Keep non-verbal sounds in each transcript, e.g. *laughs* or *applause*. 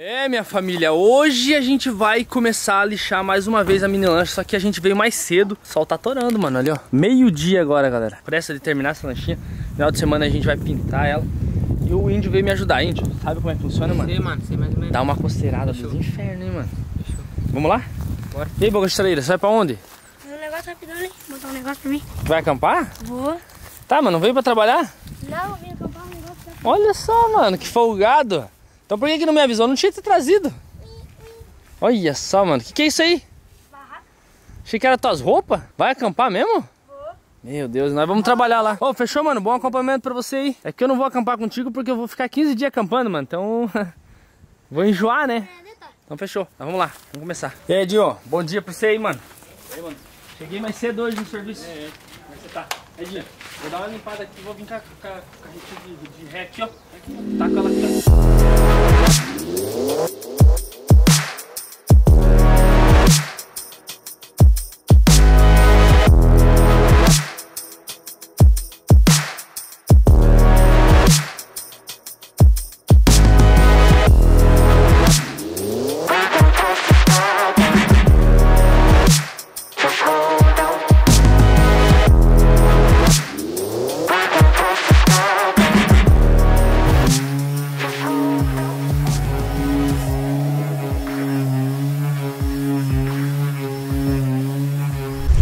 É, minha família, hoje a gente vai começar a lixar mais uma vez a mini lancha, só que a gente veio mais cedo. O sol tá atorando, mano, ali ó. Meio dia agora, galera. Pressa de terminar essa lanchinha. No final de semana a gente vai pintar ela. E o índio veio me ajudar, índio. Sabe como é que funciona, mano? Sei, mano, sei mais ou menos. Dá uma costeirada dos infernos, hein, mano. Fechou. Vamos lá? Bora. E aí, boca de traíra, você vai pra onde? Um negócio rapidão ali, botar um negócio pra mim. Vai acampar? Vou. Tá, mas não veio pra trabalhar? Não, vim acampar um negócio pra Olha só, mano, que folgado. Então por que, que não me avisou? Não tinha te trazido. Olha só, mano. O que, que é isso aí? barraca. Achei que era tuas roupas. Vai acampar mesmo? Vou. Meu Deus, nós vamos trabalhar lá. Ô, fechou, mano? Bom acampamento pra você aí. É que eu não vou acampar contigo porque eu vou ficar 15 dias acampando, mano. Então, *laughs* vou enjoar, né? Então fechou. Então, vamos lá, vamos começar. E aí, Edinho, bom dia pra você aí, mano. E aí, mano? Cheguei mais cedo hoje no serviço. É, é. Como é que você tá? Edinho, vou dar uma limpada aqui, vou vir com a, com a, com a carretinha de, de ré aqui, ó. Taca ela aqui, ó. Thank you.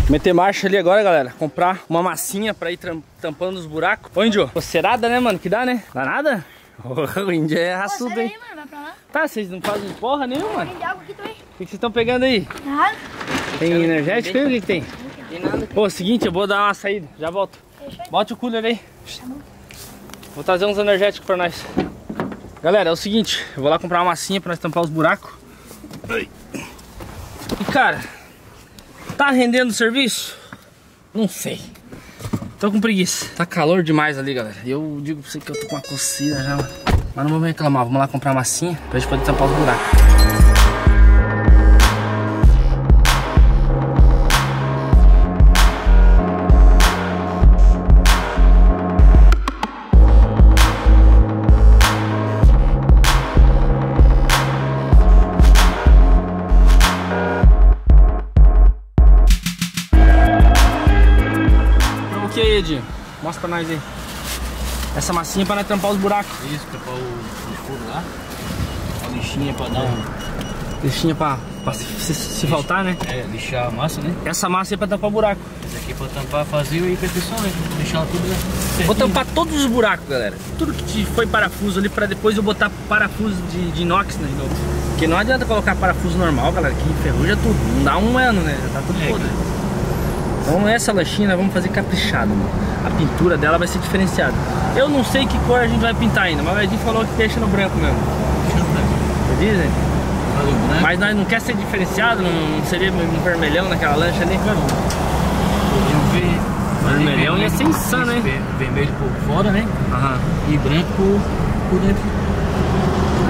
Meter marcha ali agora, galera. Comprar uma massinha pra ir tampando os buracos. Ô, Índio, coceirada, né, mano? Que dá, né? Dá nada? o Índio é raçudo, hein? daí, mano, vai pra lá. Tá, vocês não fazem porra nenhuma, mano. Tem água aqui também. O que que vocês estão pegando aí? Nada. Tem energético aí? O que, que tem? Tem nada. Pô, seguinte, eu vou dar uma saída. Já volto. Aí. Bote o cooler aí. Vou trazer uns energéticos pra nós. Galera, é o seguinte, eu vou lá comprar uma massinha pra nós tampar os buracos. E cara, tá rendendo o serviço? Não sei. Tô com preguiça. Tá calor demais ali, galera. Eu digo pra você que eu tô com uma coceira já. mano. Mas não vamos reclamar, vamos lá comprar massinha pra gente poder tampar os buracos. Mostra pra nós aí. Essa massinha é pra nós tampar os buracos. Isso, tampar o, o furo lá. A lixinha pra dar um. Deixinha pra, pra se, se- se faltar, né? É, lixar a massa, né? Essa massa é pra tampar o buraco. Esse aqui é pra tampar vazio e perfeição, né? Deixar ela tudo né? Vou tampar todos os buracos, galera. Tudo que foi parafuso ali pra depois eu botar parafuso de, de inox né, de novo. Porque não adianta colocar parafuso normal, galera, que enferruja tudo. Não dá um ano, né? Já tá tudo É, podre. Então essa lanchinha vamos fazer caprichado, mano. A pintura dela vai ser diferenciada. Eu não sei que cor a gente vai pintar ainda, mas o Edinho falou que deixa no branco mesmo. Você diz, né? Valeu, né? Mas nós não quer ser diferenciado, não, não seria um vermelhão naquela lancha ali? Ver. Vermelhão ia ser insano, hein? Ver- Vermelho por fora, né? Aham. E branco por, por dentro.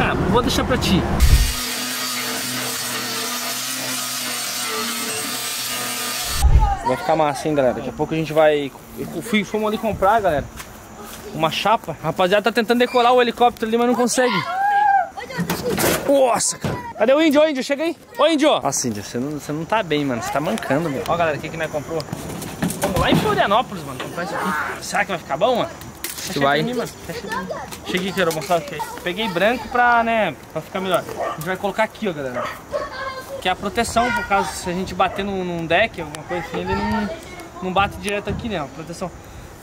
Ah, vou deixar pra ti. Vai ficar massa, hein, galera. Daqui a pouco a gente vai. Eu fui, fomos ali comprar, galera. Uma chapa. A rapaziada tá tentando decolar o helicóptero ali, mas não consegue. Nossa, cara. Cadê o índio? Ô, índio, chega aí. Ô, índio. Nossa, índio, você não, você não tá bem, mano. Você tá mancando, meu. Ó, galera, o que que nós comprou? Vamos lá em Florianópolis, mano. Comprar isso aqui. Será que vai ficar bom, mano? Fecha vai. mim, mano. Cheguei, quero mostrar o que. Peguei branco pra, né, pra ficar melhor. A gente vai colocar aqui, ó, galera. Que é a proteção, por caso se a gente bater num, num deck, alguma coisa assim, ele não, não bate direto aqui, né? ó, Proteção.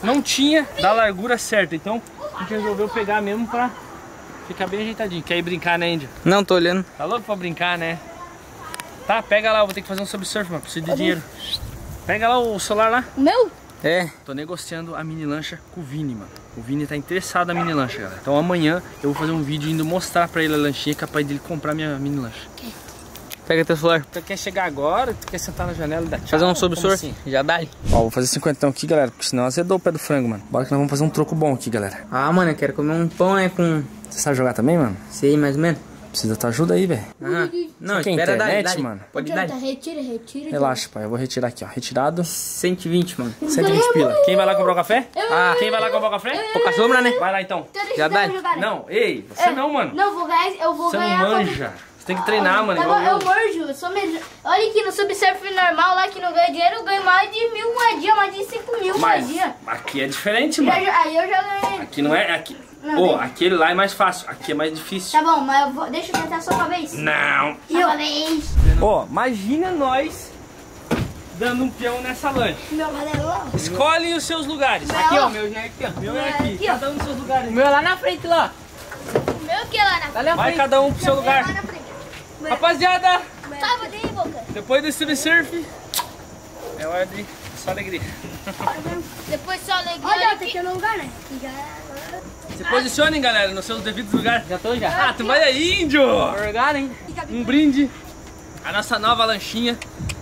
Não tinha da largura certa, então a gente resolveu pegar mesmo pra ficar bem ajeitadinho. Quer ir brincar, né, Índio? Não, tô olhando. Tá louco pra brincar, né? Tá, pega lá, eu vou ter que fazer um subsurf, mano. Preciso de dinheiro. Pega lá o celular lá. O meu? É. Tô negociando a mini lancha com o Vini, mano. O Vini tá interessado na mini lancha, galera. Então amanhã eu vou fazer um vídeo indo mostrar pra ele a lanchinha capaz dele comprar minha mini lancha. Pega teu celular. Tu quer chegar agora? Tu quer sentar na janela e dar tchau? Fazer um subsurf. assim? Já dá. Ó, vou fazer 50 aqui, galera, porque senão azedou o pé do frango, mano. Bora que nós vamos fazer um troco bom aqui, galera. Ah, mano, eu quero comer um pão, é com. Você sabe jogar também, mano? Sei mais ou menos. Precisa tua ajuda aí, velho. Aham. Não, Só que a espera dar, internet, dá. mano. Pode dar. retira, retira. Relaxa, pai. Eu vou retirar aqui, ó. Retirado. 120, mano. 120 pila. Quem vai lá comprar o café? Ah. Quem vai lá comprar o café? Pouca sombra, né? Vai lá então. Já dá? Não, ei, você não, mano. Não, vou ganhar, eu vou Você ganhar. manja. Você tem que treinar, mano. Tá eu eu. manjo, eu sou melhor. Olha aqui no subsurf normal lá que não ganha dinheiro, eu ganho mais de mil moedinhas, mais de cinco mil Mas moedinhas. aqui é diferente, mano. já- Aí eu já ganhei. Aqui não é. Aqui. Não, Pô, tem- aquele lá é mais fácil. Aqui é mais difícil. Tá bom, mas eu vou, deixa eu tentar só uma vez. Não. Só uma vez. Ó, imagina nós dando um peão nessa lanche. Meu valeu. Escolhem os seus lugares. Aqui, ó, meu já é aqui, ó. Meu é aqui. Aqui, ó. Cada um dos seus lugares. O meu é lá na frente, lá. O meu que é lá na na Vai frente. cada um pro seu Lá lugar. Rapaziada, Tava daí, boca. depois do subsurf, é hora de só alegria. *laughs* Depois só alegria. Olha, tem que lugar, né? Se posicionem, galera, nos seus devidos lugares. Já tô já. Ah, tu vai aí, índio! Hein? Um brinde. A nossa nova lanchinha.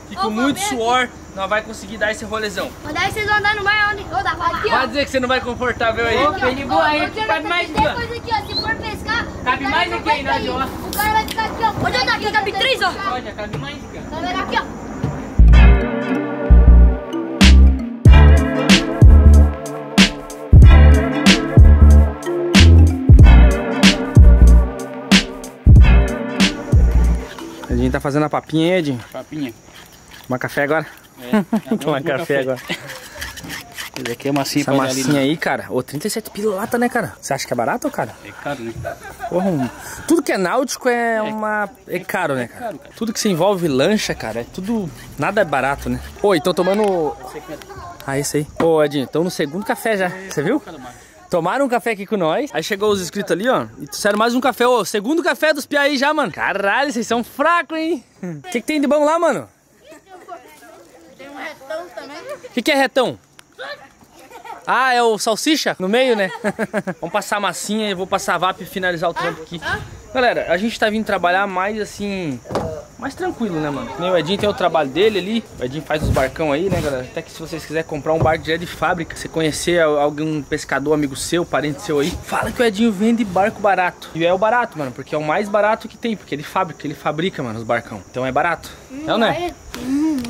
Que com muito suor, nós vai conseguir dar esse rolezão. Mas daí vocês vão andar no mar onde? Ô, dá pra. Pode dizer que você não vai confortável aí. Ô, aí, não mais tem duas. coisa aqui, ó. Se for pescar, Cabe mais aqui ainda. João. O cara vai ficar aqui, ó. Onde eu aqui? Cabe três, ó. Olha, cabe mais, cara. Vai ver aqui, ó. A gente tá fazendo a papinha aí, Edinho. Papinha. Tomar café agora? É. *laughs* Tomar café agora. Esse aqui é massinha Essa massinha aí, cara. Ô, 37 pila lata, né, cara? Você acha que é barato, cara? É caro, né? Porra, um- tudo que é náutico é uma. É caro, né, cara? Tudo que se envolve lancha, cara, é tudo. Nada é barato, né? Oi, tô tomando. Ah, esse aí. Ô, Edinho, tô no segundo café já. Você viu? Tomaram um café aqui com nós. Aí chegou os inscritos ali, ó. E trouxeram mais um café. Ô, segundo café dos pia aí já, mano. Caralho, vocês são fracos, hein? O que, que tem de bom lá, mano? Tem um retão também. O que, que é retão? Ah, é o salsicha no meio, né? *laughs* Vamos passar a massinha e vou passar a VAP e finalizar o trampo aqui. Galera, a gente tá vindo trabalhar mais assim. Mais tranquilo, né, mano? Nem O Edinho tem o trabalho dele ali. O Edinho faz os barcão aí, né, galera? Até que se vocês quiserem comprar um barco direto de fábrica, você conhecer al- algum pescador, amigo seu, parente seu aí, fala que o Edinho vende barco barato. E é o barato, mano, porque é o mais barato que tem, porque ele fabrica, ele fabrica, mano, os barcão. Então é barato. É ou não é?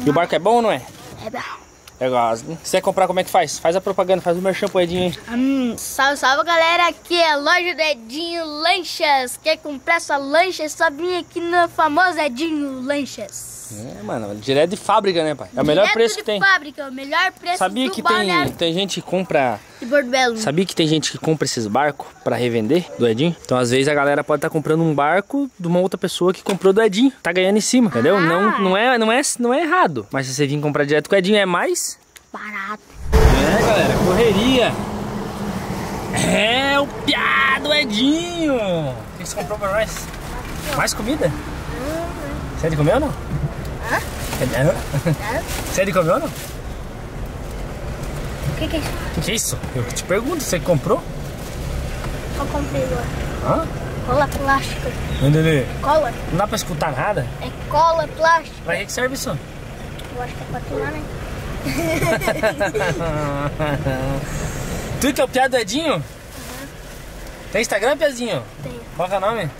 E o barco é bom ou não é? É bom. Gosto. Se quiser comprar, como é que faz? Faz a propaganda, faz o merchan pro Edinho aí. Hum, salve, salve galera, aqui é a loja do Edinho Lanchas. Quer comprar sua lancha? É só vir aqui no famoso Edinho Lanchas. É, mano, direto de fábrica, né, pai? É o melhor Direto preço que tem. fábrica, o melhor preço Sabia do que tem, balneário tem gente que compra. de Porto Belo. Sabia que tem gente que compra esses barcos pra revender do Edinho? Então, às vezes, a galera pode estar comprando um barco de uma outra pessoa que comprou do Edinho. Tá ganhando em cima, entendeu? Ah. Não, não, é, não, é, não é errado. Mas se você vir comprar direto com o Edinho, é mais. Barato. É, galera, correria. É o piado Edinho. O que você comprou pra nós? Mais comida? Você é de comer ou não? É, Você é de comer ou não? O que, que é isso? Que, é isso? Eu te pergunto, você comprou? Eu comprei agora. Hã? Cola plástica. Entendi. Cola? Não dá pra escutar nada? É cola plástica. Pra que que serve isso? Eu acho que é pra tomar, né? *laughs* tu que é o piado do Edinho? Tem Instagram, Piazinho? Tenho. Qual que é o nome?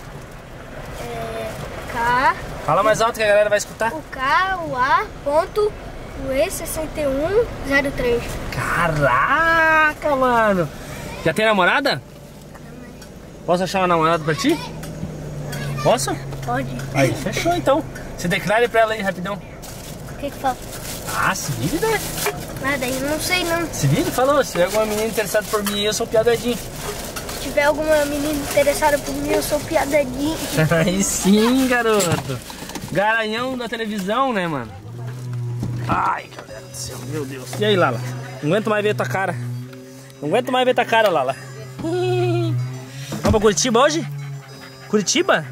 K, Fala mais alto que a galera vai escutar. o K, o A, ponto, o E6103. Caraca, mano. Já tem namorada? Posso achar uma namorada pra ti? Posso? Pode. Aí, fechou então. Você declare pra ela aí rapidão. O que que falta? Ah, se vire, né? Nada aí, não sei não. Se vire, falou. Se tiver alguma menina interessada por mim, eu sou o piado do Edinho. Se tiver alguma menina interessada por mim, eu sou piadadinho. *laughs* Aí sim, garoto. Garanhão da televisão, né, mano? Ai, galera do céu, meu Deus. E aí, Lala? Não aguento mais ver tua cara. Não aguento mais ver tua cara, Lala. *laughs* Vamos pra Curitiba hoje? Curitiba?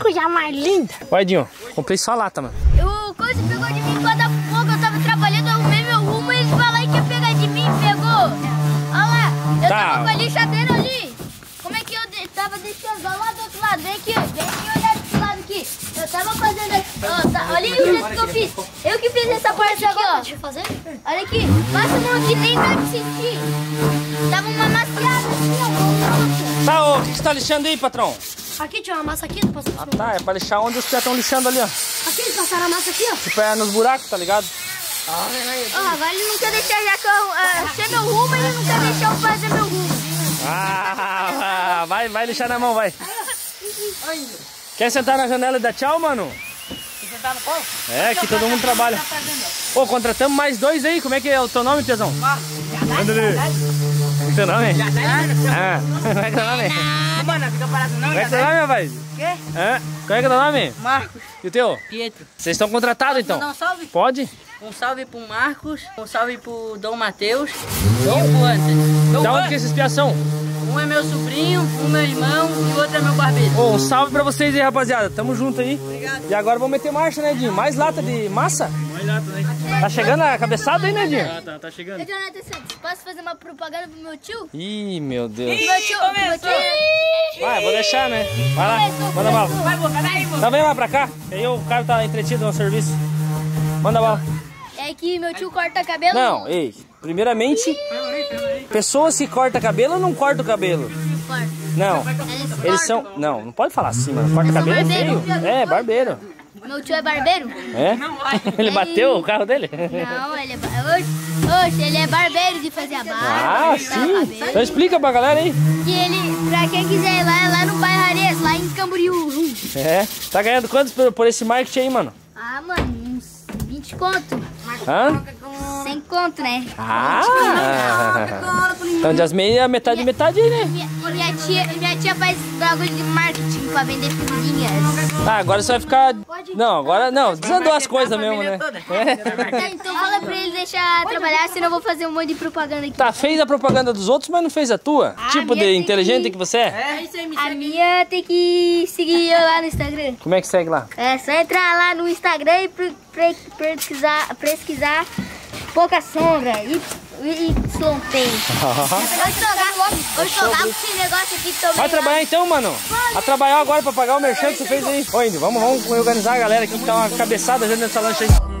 Coisa mais linda. Vai, Edinho. Comprei só lata, mano. O coisa pegou de mim quando a fogo, eu tava trabalhando, eu arrumei meu rumo e eles falaram que ia pegar de mim e pegou. Olha lá, eu Tá. tava com a lixadeira ali. Como é que eu tava deixando lá do outro lado? Vem aqui, vem aqui olhar desse lado aqui. Eu tava fazendo. Ó, tá, olha aí o jeito que eu fiz. Eu que fiz essa parte aqui, ó. Deixa eu fazer? Olha aqui, passa a mão aqui, nem dá de sentir. Tava uma maciada assim, ó. Tá, ô, o que você tá lixando aí, patrão? Aqui tinha uma massa aqui, não posso Ah, tá, é pra lixar onde os pés estão lixando ali, ó. Aqui, eles passaram a massa aqui, ó. Tipo, é nos buracos, tá ligado? Ó, agora ele não quer deixar já que eu ah, sei meu rumo, ele não quer deixar eu fazer meu rumo. Ah, *laughs* vai, vai lixar na mão, vai. Quer sentar na janela e dar tchau, mano? Sentar no pau? É, que todo mundo trabalha. Pô, contratamos mais dois aí. Como é que é o teu nome, Piazão? André. O teu nome? Ah, como é que é o nome? Mano, fica parado não, Como é que é o nome, rapaz? Quê? Hã? Como é que é o nome? Marcos, E o teu? Pietro. Vocês estão contratados, então? Um salve? Pode? Um salve pro Marcos, um salve pro Dom Matheus e pro Anderson. Da onde que esses pias são? Um é meu sobrinho, um meu irmão e o outro é meu barbeiro. Ô, um salve pra vocês aí, rapaziada. Tamo junto aí. Obrigado. E agora vamos meter marcha, né, Edinho? Mais lata de massa? Mais lata, né? Tá chegando a cabeçada aí, né, Edinho? Tá, tá chegando. Ô, Jonathan Santos, posso fazer uma propaganda pro meu tio? Ih, meu Deus. Meu tio, meu tio. Vai, vou deixar, né? Vai lá, manda bala. Vai, boca, daí, boca. Tá vem lá pra cá, aí o cara tá entretido no serviço. Manda bala. É que meu tio corta cabelo. Não, ei, primeiramente, pessoas que cortam cabelo ou não cortam o cabelo? Corta. Não, Eles eles são... Não, não pode falar assim, mano. Corta cabelo é feio. É, barbeiro. Meu tio é barbeiro? É? *laughs* Ele bateu o carro dele? Não, ele é barbeiro. Oxe, ele é barbeiro de fazer a barba. Ah, sim. Então explica pra galera aí. E ele, pra quem quiser ir lá, é lá no bairro Areias, lá em Camboriú. É. Tá ganhando quantos por, por esse marketing aí, mano? Ah, mano, 20 conto. Hã? 100 conto, né? Ah! Então de as meias, metade metade né? Minha, minha tia, minha tia faz bagulho de marketing pra vender figurinhas. Ah, agora você vai ficar... Não, agora não. Desandou as coisas mesmo, né? É. Tá, então fala pra ele deixar trabalhar, senão eu vou fazer um monte de propaganda aqui. Tá, fez a propaganda dos outros, mas não fez a tua? tipo minha de inteligente que- que você é? É isso aí, me A minha tem que seguir eu lá no Instagram. Como é que segue lá? É só entrar lá no Instagram e pre- pre- pesquisar, pesquisar pouca sombra e, e, e jogar com esse negócio aqui também. Vai trabalhar então, mano. Vai trabalhar agora pra pagar o merchan que você fez aí. Ô, Indy, vamos, vamos organizar a galera aqui que tá uma cabeçada já nessa lancha aí.